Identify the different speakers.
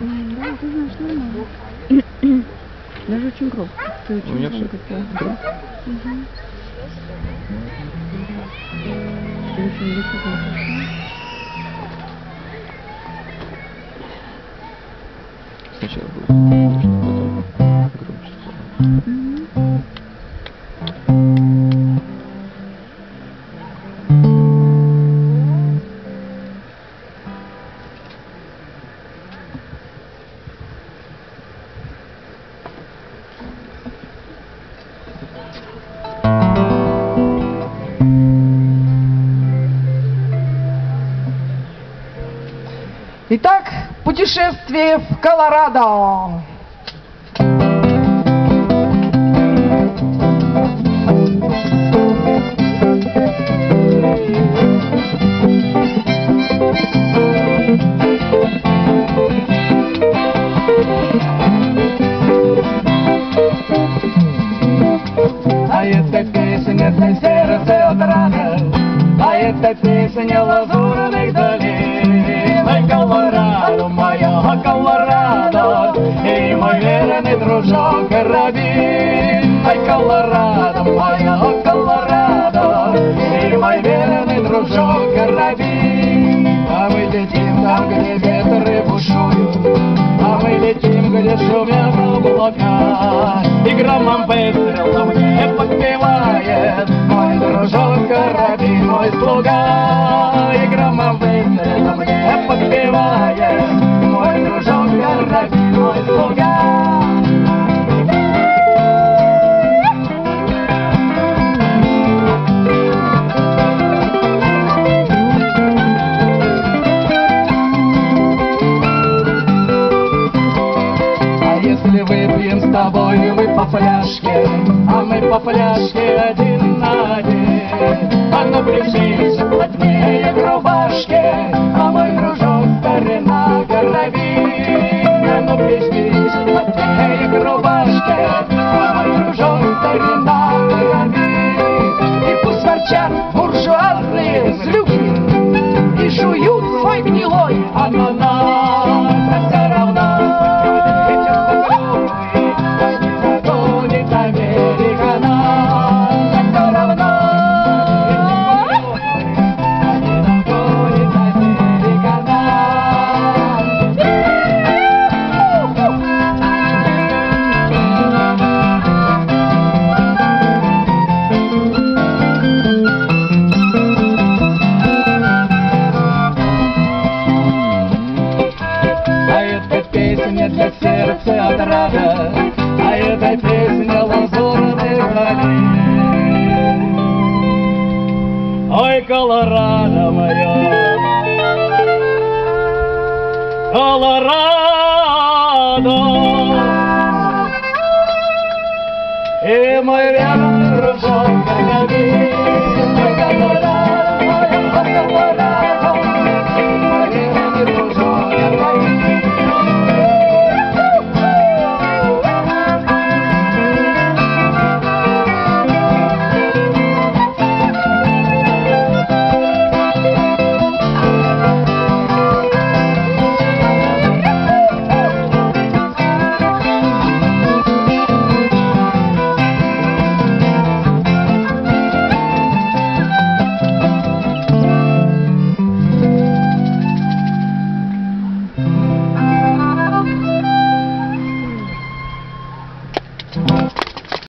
Speaker 1: Да, ты знаешь, нормально. Даже очень громко. Ты
Speaker 2: У
Speaker 1: очень
Speaker 2: меня все
Speaker 1: громко. Мгм. Ты очень высоко.
Speaker 2: Сначала было
Speaker 3: Итак, путешествие в Колорадо. А эта песня для сердца отрада, А эта песня лазурных моя Колорадо, И мой верный дружок Карабин. А мы летим там, где ветры бушуют, А мы летим, где шумят облака. И громом выстрелом мне подпевает Мой дружок Карабин, мой слуга. И громом выстрелом мне подпевает Мой дружок Карабин, если выпьем с тобой мы по фляжке, а мы по фляжке один на один, а ну песня для сердца отрада, А эта песня лазурных долин. Ой, Колорадо моя, Колорадо, И мой верный